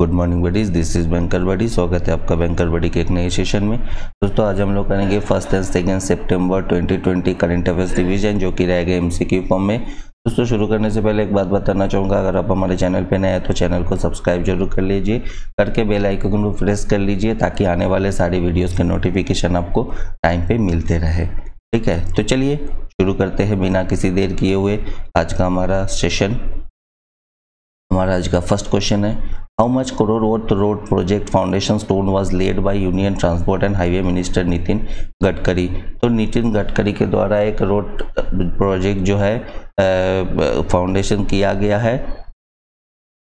Good morning buddies this is banker buddy स्वागत है आपका बैंकर बडी के एक नए सेशन में। दोस्तों, आज हम लोग करेंगे फ़र्स्ट एंड सेकेंड सितंबर 2020 करंट अफेयर्स डिवीज़न जो कि रहेगा एमसीक्यू फॉर्म में। दोस्तों, शुरू करने से पहले एक बात बताना चाहूँगा। अगर आप हमारे चैनल पर नए हैं तो चैनल को सब्सक्राइब ज़रूर कर लीजिए। करके बेल आइकन को प्रेस कर लीजिए, ताकि आने वाले सारी वीडियोज़ के नोटिफिकेशन आपको टाइम पर मिलते रहे। ठीक है? तो चलिए, शुरू करते हैं बिना किसी देर किए हुए आज का हमारा सेशन हमारा आज का फ़र्स्ट क्वेश्चन है। How much crore worth road project foundation stone was laid by union transport and highway minister Nitin Gadkari तो नितिन गडकरी के द्वारा एक रोड प्रोजेक्ट जो है फाउंडेशन किया गया है।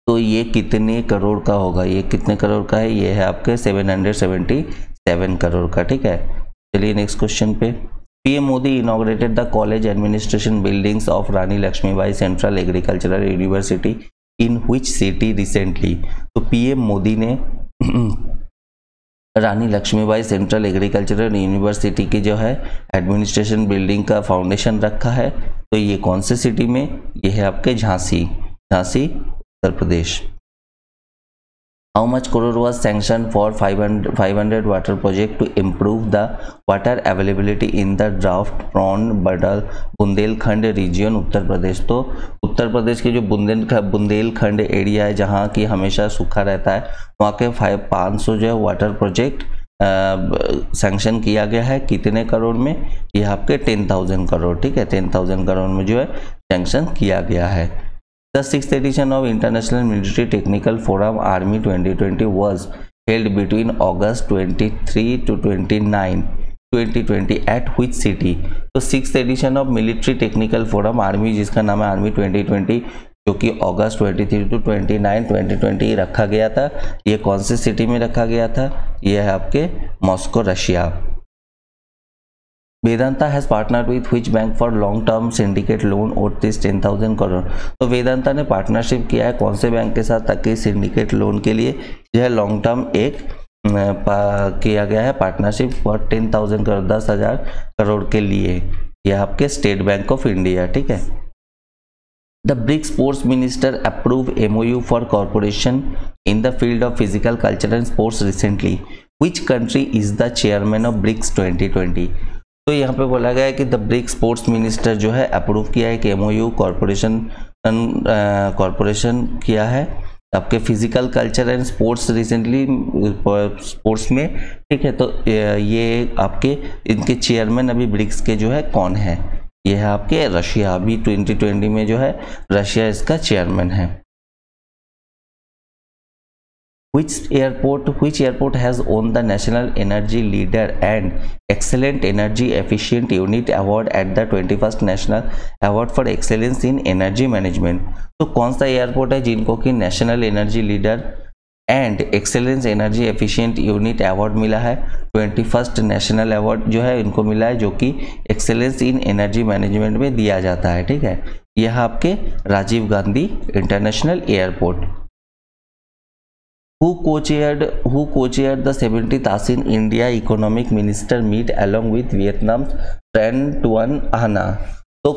तो ये कितने करोड़ का होगा? ये कितने करोड़ का है? ये है आपके 777 करोड़ का, ठीक है? चलिए नेक्स्ट क्वेश्चन पे। PM Modi inaugurated the college administration buildings of Rani Lakshmibai central agricultural university in which city recently तो पीएम मोदी ने Rani Lakshmibai central agricultural university की जो है, एडमिनिस्ट्रेशन बिल्डिंग का फाउंडेशन रखा है। तो ये कौन से सिटी में? ये है आपके Jhansi Jhansi, Uttar Pradesh. How much crore was sanctioned for 500 500 water project to improve the water availability in the drought prone बडल बुंदेलखंड रीजियन उत्तर प्रदेश तो उत्तर प्रदेश के जो बुंदेल बुंदेलखंड एरिया है, जहाँ की हमेशा सूखा रहता है, वहाँ के फाइव, पाँच सौ जो है वाटर प्रोजेक्ट सैंक्शन किया गया है। कितने करोड़ में? ये आपके टेन थाउज़ेंड करोड़, ठीक है? टेन थाउज़ेंड करोड़ में जो है सैंक्शन किया गया है। The sixth edition of International Military Technical Forum Army 2020 was held between August 23 to 29 2020 at which city? तो six edition of military technical forum army जिसका नाम है आर्मी 2020 जो कि अगस्त 23 टू 29 2020 रखा गया था। ये कौन सी सिटी में रखा गया था? ये है आपके Moscow Russia Vedanta has partner with which bank for long term syndicate loan और दिस टेन थाउज़ेंड करोड़ तो वेदांता ने पार्टनरशिप किया है कौन से बैंक के साथ ताकि सिंडिकेट लोन के लिए जो है लॉन्ग टर्म एक किया गया है partnership for ten thousand crore दस हज़ार करोड़ के लिए। ये आपके स्टेट बैंक ऑफ़ इंडिया ठीक है? The BRICS sports minister approve MoU for corporation in the field of physical culture and sports recently which country is the chairman of BRICS 2020 तो यहाँ पे बोला गया है कि द ब्रिक्स स्पोर्ट्स मिनिस्टर जो है अप्रूव किया है कि यू कॉरपोरेशन कॉरपोरेशन किया है। आपके physical culture and sports recently sports में, ठीक है? तो ये आपके, इनके चेयरमैन अभी ब्रिक्स के जो है, कौन है? ये है आपके रशिया। अभी 2020 में जो है, रशिया इसका चेयरमैन है। Which airport which airport has won the national energy leader and excellent energy efficient unit award at the 21st national award for excellence in energy management तो कौन सा एयरपोर्ट है जिनको कि national energy leader and excellence energy efficient unit award मिला है twenty first national award जो है इनको मिला है जो कि एक्सेलेंस इन एनर्जी मैनेजमेंट में दिया जाता है ठीक है यह आपके Rajiv Gandhi international airport who co-chaired who co-chaired the 70th ASEAN India Economic Minister meet along with Vietnam's Tran Tuan Hana तो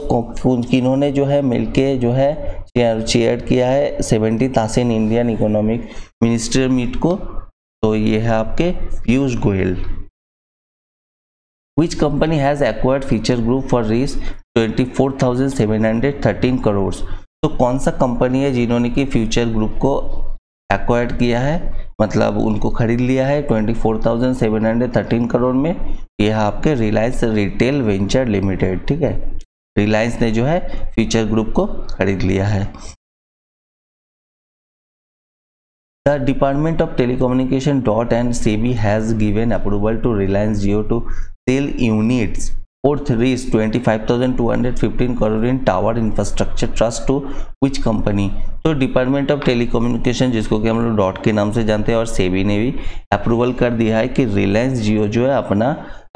किन्होंने जो है मिलके जो है चेयर किया है seventy ASEAN Indian economic minister meet को। तो ये है आपके Piyush Goyal. Which company has acquired future group for Reece twenty four thousand seven hundred thirteen crore तो कौन सा कंपनी है जिन्होंने की फ्यूचर ग्रुप को एक्वायर्ड किया है। मतलब उनको खरीद लिया है twenty four thousand seven hundred thirteen crore में। यह आपके रिलायंस रिटेल वेंचर लिमिटेड ठीक है? रिलायंस ने जो है फ्यूचर ग्रुप को खरीद लिया है। The department of telecommunication DoT and SEBI has given approval to Reliance Jio to sell units Fourth raise 25,215 crore in tower infrastructure trust to which company? तो डिपार्टमेंट ऑफ़ टेलीकम्युनिकेशन जिसको कि हम लोग dot के नाम से जानते हैं और सेबी ने भी अप्रूवल कर दिया है कि रिलायंस जियो जो है अपना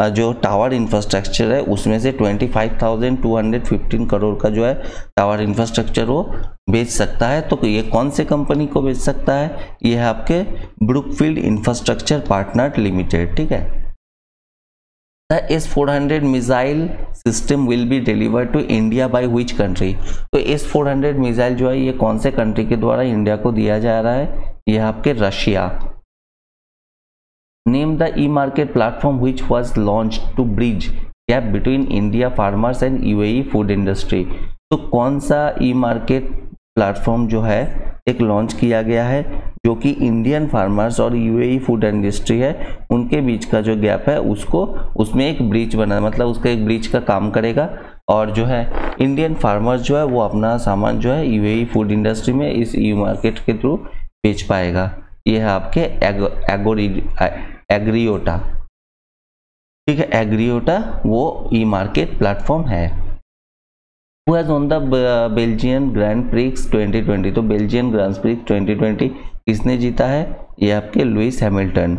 जो टावर इंफ्रास्ट्रक्चर है उसमें से 25,215 करोड़ का जो है टावर इंफ्रास्ट्रक्चर वो बेच सकता है। तो ये कौन से कंपनी को बेच सकता है? ये है आपके ब्रुकफील्ड इंफ्रास्ट्रक्चर पार्टनर लिमिटेड ठीक है? The S400 missile system will be deliver to India by which country तो S400 मिसाइल जो है, ये कौन से कंट्री के द्वारा इंडिया को दिया जा रहा है? ये आपके Russia. Name the e market platform which was launch to bridge gap between India farmers and UAE food industry तो कौन सा ई मार्केट प्लेटफॉर्म जो है एक लॉन्च किया गया है, जो कि इंडियन फार्मर्स और यूएई फ़ूड इंडस्ट्री है, उनके बीच का जो गैप है, उसको, उसमें एक ब्रिज बना मतलब उसका एक ब्रिज का काम करेगा। और जो है इंडियन फार्मर्स जो है, वो अपना सामान जो है यूएई फ़ूड इंडस्ट्री में इस ई मार्केट के थ्रू बेच पाएगा। ये है आपके एगोरी, एग्रियोटा। ठीक है, एग्रियोटा, वो ई मार्केट प्लेटफॉर्म है। Who has won the Belgian grand prix 2020 तो बेल्जियन ग्रैंड प्रिक्स 2020 किसने जीता है? ये आपके लुइस हैमिल्टन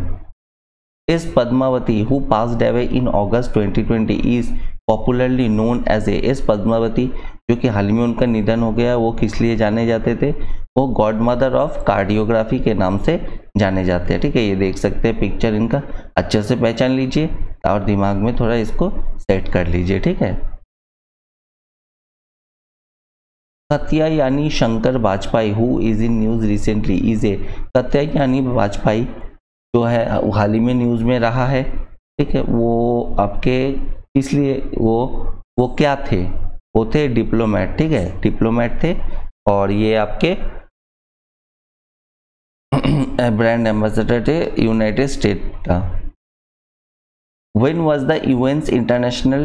इस Padmavati who pass away in August 2020 is popularly known as A S Padmavati जो कि हाल में उनका निधन हो गया, वो किस लिए जाने जाते थे? वो गॉड मदर ऑफ़ कार्डियोग्राफी के नाम से जाने जाते हैं। ठीक है, ये देख सकते हैं पिक्चर इनका। अच्छे से पहचान लीजिए और दिमाग में थोड़ा इसको सेट कर लीजिए। ठीक है? सत्या यानी Shankar Vajpayee who is in news recently is a Satya यानी वाजपेयी जो है, हाल ही में न्यूज़ में रहा है। ठीक है, वो आपके इसलिए वो वो क्या थे? वो थे डिप्लोमेट ठीक है डिप्लोमेट थे और ये आपके ब्रांड एम्बेसडर थे यूनाइटेड स्टेट का। When was the UN's International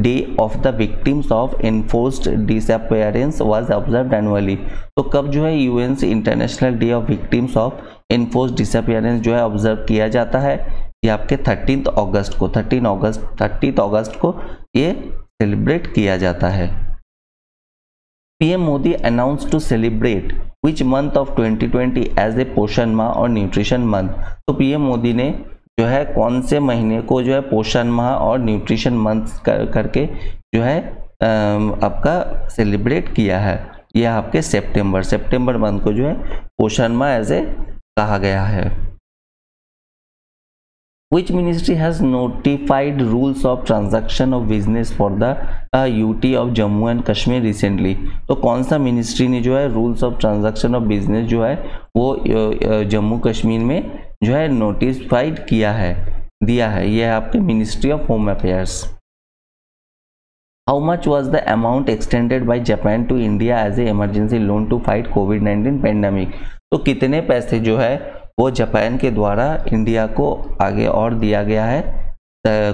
Day of the victims of Enforced Disappearance was observed annually. तो कब जो है UN international day of victims of enforce disappearance जो है ऑब्ज़र्व किया जाता है? ये आपके थर्टीन अगस्त को थर्टीन अगस्त थर्टीन अगस्त को ये सेलिब्रेट किया जाता है। PM Modi announce to celebrate which month of 2020 as a Poshan Maah और न्यूट्रिशन मंथ तो पीएम मोदी ने जो है कौन से महीने को जो है पोषण माह और न्यूट्रिशन मंथ कर करके जो है आपका सेलिब्रेट किया है। यह आपके सितंबर सितंबर मंथ को जो है पोषण माह ए कहा गया है। Which ministry has notified rules of transaction of business for the uh, UT of Jammu and Kashmir recently? तो कौन सा मिनिस्ट्री ने जो है rules of transaction of business जो है वो जम्मू कश्मीर में जो है नोटिफाइड किया है, दिया है। ये है आपके ministry of home affairs how much was the amount extended by Japan to India as a emergency loan to fight COVID nineteen pandemic तो कितने पैसे जो है वो जापान के द्वारा इंडिया को आगे और दिया गया है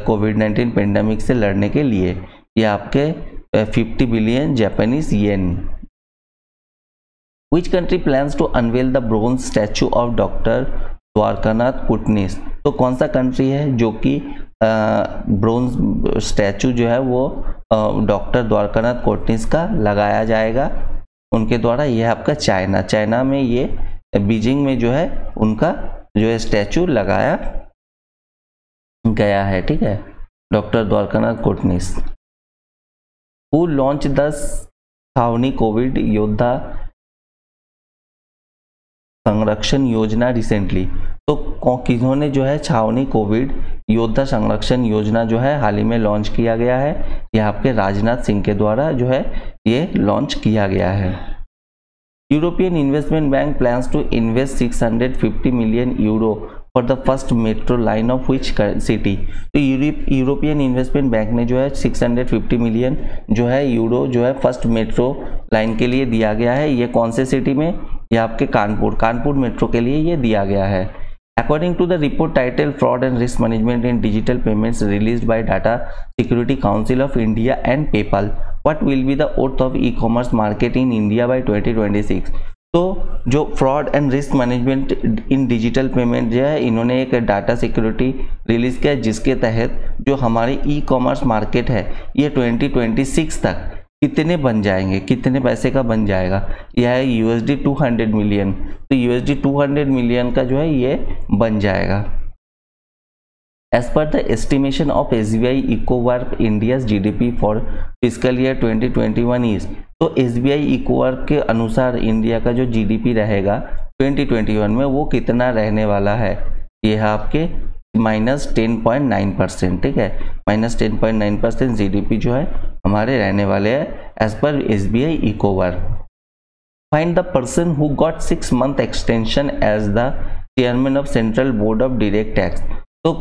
कोविड नाइन्टीन पेंडेमिक से लड़ने के लिए? ये आपके 50 billion Japanese yen which country plans to unveil the bronze statue of doctor Dwarkanath Kotnis. तो कौन सा कंट्री है जो कि ब्रोंज स्टैचू जो है वो डॉक्टर द्वारकानाथ कोटनीस का लगाया जाएगा? उनके द्वारा यह आपका चाइना। चाइना में ये, बीजिंग में जो है उनका जो है स्टैचू लगाया गया है, ठीक है? Doctor Dwarkanath Kotnis. Who launch the Chhawani COVID Yoddha Sanrakshan Yojana recently तो किन्होंने जो है छावनी कोविड योद्धा संरक्षण योजना जो है हाल ही में लॉन्च किया गया है। यह आपके राजनाथ सिंह के द्वारा जो है ये लॉन्च किया गया है। European Investment Bank plans to invest 650 million euro for the first metro line of which city तो यूरोपियन इन्वेस्टमेंट बैंक ने जो है 650 मिलियन जो है यूरो जो है फ़र्स्ट मेट्रो लाइन के लिए दिया गया है। ये कौन से सिटी में? या आपके कानपुर कानपुर मेट्रो के लिए ये दिया गया है। According to the report title fraud and risk management in digital payments release by data security council of India and PayPal what will be the worth of e commerce market in India by twenty तो जो fraud and risk management in digital payment जो है, इन्होंने एक data security release किया जिसके तहत जो हमारी ई कॉमर्स मार्केट है, ये 2026 तक कितने बन जाएँगे, कितने पैसे का बन जाएगा? यह है यूएसडी 200 मिलियन तो यूएसडी 200 मिलियन का जो है, ये बन जाएगा। As per the estimation of S B I Ecowrap India G D P for physical year 2021 is तो एस बी आई इकोवर्क के अनुसार इंडिया का जो जी डी पी रहेगा 2021 में वो कितना रहने वाला है? ये है आपके minus ten point nine percent, ठीक है? Minus ten point nine percent G D P जो है, हमारे रहने वाले हैं as per S B I Ecowrap find the person who got six month extension as the chairman of central board of direct tax तो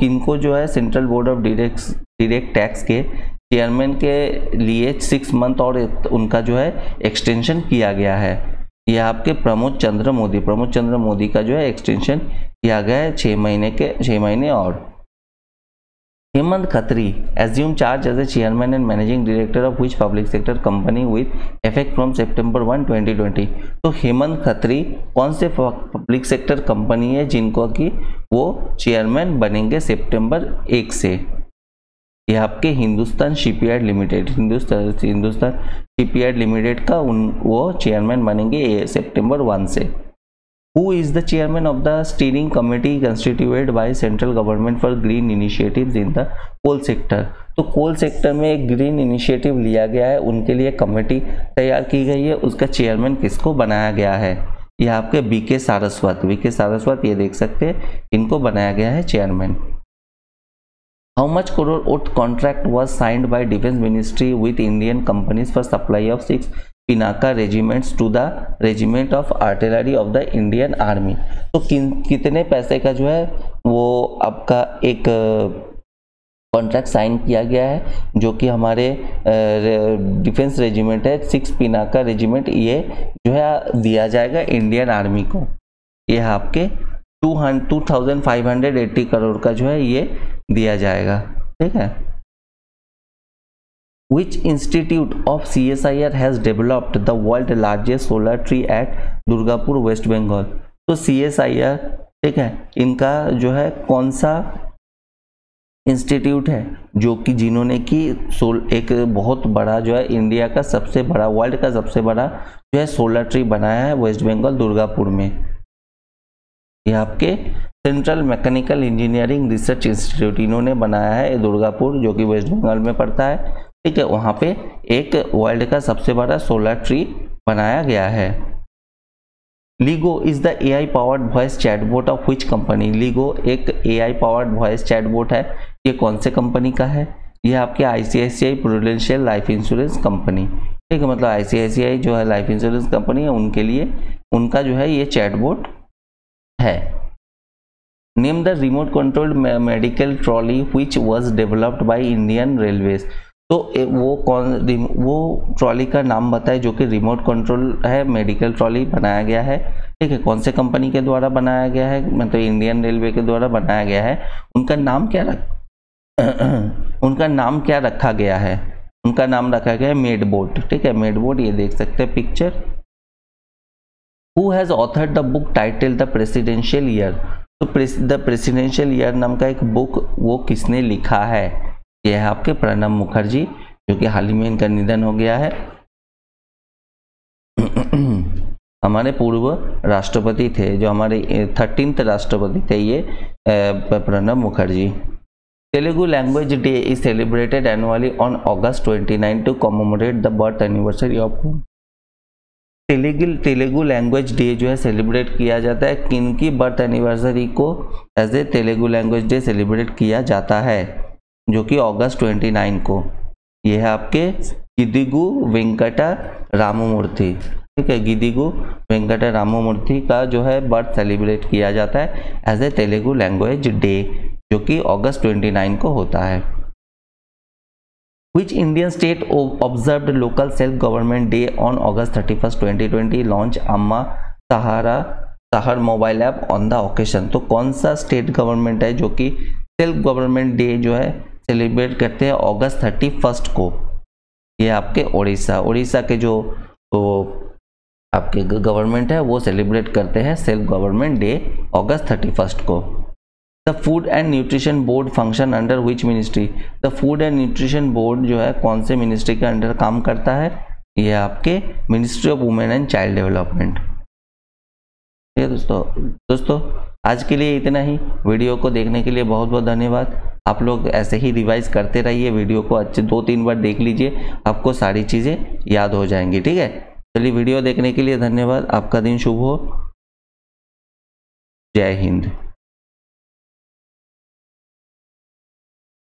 किनको जो है central board of direct direct tax के चेयरमैन के लिए सिक्स मंथ और उनका जो है एक्सटेंशन किया गया है। यह आपके प्रमोद चंद्र मोदी, प्रमोद चंद्र मोदी का जो है एक्सटेंशन किया गया छः महीने के छः महीने और। Hemant Khatri assume charge as a chairman and managing director of which public sector company with effect from September 1 2020 तो हेमंत खत्री कौन से पब्लिक सेक्टर कंपनी है जिनको कि वो चेयरमैन बनेंगे सितंबर एक से? ये आपके Hindustan shipyard limited Hindustan Hindustan shipyard limited का उन, वो चेयरमैन बनेंगे सितंबर वन से। who is the chairman of the steering committee constituted by central government for green initiatives in the coal sector? तो कोल सेक्टर में एक ग्रीन इनिशिएटिव लिया गया है, उनके लिए कमेटी तैयार की गई है, उसका चेयरमैन किसको बनाया गया है? यह आपके बीके सारस्वत बीके सारस्वत ये देख सकते हैं, इनको बनाया गया है chairman how much crore worth contract was signed by defence ministry with Indian companies for supply of six Pinaka regiments to the regiment of artillery of the Indian army तो किन, कितने पैसे का जो है, वो आपका एक कॉन्ट्रैक्ट साइन किया गया है, जो कि हमारे डिफेंस रेजिमेंट है सिक्स पिनाका रेजिमेंट ये जो है, दिया जाएगा इंडियन आर्मी को। ये आपके two hundred two thousand five hundred eighty crore का जो है, ये दिया जाएगा। ठीक है? Which institute of CSIR has developed the world largest solar tree at Durgapur West Bengal तो CSIR ठीक है, इनका जो है कौन सा इंस्टीट्यूट है, जो कि जिन्होंने की सोल, एक बहुत बड़ा जो है इंडिया का सबसे बड़ा वर्ल्ड का सबसे बड़ा जो है सोलर ट्री बनाया है वेस्ट बंगाल दुर्गापुर में। ये आपके central mechanical engineering research institute इन्होंने बनाया है दुर्गापुर जो कि वेस्ट बंगाल में पड़ता है। ठीक है, वहाँ पे एक वर्ल्ड का सबसे बड़ा सोलर ट्री बनाया गया है। LiGo is the A I powered voice chatbot of which company LiGo एक A I powered voice chatbot है। ये कौन से कंपनी का है? ये आपके ICICI prudential life insurance company ठीक है मतलब आईसीआईसीआई जो है लाइफ इंश्योरेंस कंपनी है, उनके लिए उनका जो है ये चैटबोट है। Name the remote controlled medical trolley which was developed by Indian railways तो वो कौन वो ट्रॉली का नाम बताए जो कि रिमोट कंट्रोल है, मेडिकल ट्रॉली बनाया गया है। ठीक है, कौन से कंपनी के द्वारा बनाया गया है? मतलब तो इंडियन रेलवे के द्वारा बनाया गया है। उनका नाम क्या रख, उनका नाम क्या रखा गया है? उनका नाम रखा गया है मेड बोट ठीक है मेड बोट ये देख सकते हैं picture who has author the book title the presidential year तो द प्रेसिडेंशियल ईयर नाम का एक बुक वो किसने लिखा है? ये है आपके प्रणब मुखर्जी, जो कि हाल ही में इनका निधन हो गया है। हमारे पूर्व राष्ट्रपति थे, जो हमारे थर्टींथ राष्ट्रपति थे ये Pranab Mukherjee. Telugu language day is celebrated annually on August 29 to commemorate the birth anniversary of Telugu Telugu language day जो है सेलिब्रेट किया जाता है। किन की बर्थ एनिवर्सरी को as a Telugu language day celebrate किया जाता है? जो कि अगस्त 29 को। ये है आपके गिदिगु वेंकटा राममूर्ति। ठीक है गिदिगु वेंकटा राममूर्ति का जो है बर्थ सेलिब्रेट किया जाता है as a Telugu language day जो कि अगस्त 29 को होता है। Which which Indian state observed local self government day on August 31st 2020 launch Amma Sahara, Sahar mobile app on the occasion तो कौन सा स्टेट गवर्नमेंट है जो कि सेल्फ गवर्नमेंट डे जो है सेलिब्रेट करते हैं अगस्त थर्टी फ़र्स्ट को। ये आपके उड़ीसा उड़ीसा के जो तो आपके गवर्नमेंट है, वो सेलिब्रेट करते हैं सेल्फ गवर्नमेंट डे अगस्त थर्टी फ़र्स्ट को। The food and nutrition board function under which ministry the food and nutrition board जो है, कौन से मिनिस्ट्री के अंडर काम करता है? ये आपके ministry of women and child development ठीक है दोस्तों दोस्तों आज के लिए इतना ही। वीडियो को देखने के लिए बहुत बहुत धन्यवाद। आप लोग ऐसे ही रिवाइज करते रहिए। वीडियो को अच्छे दो तीन बार देख लीजिए। आपको सारी चीज़ें याद हो जाएँगी, ठीक है? चलिए वीडियो देखने के लिए धन्यवाद। आपका दिन शुभ हो। जय हिंद।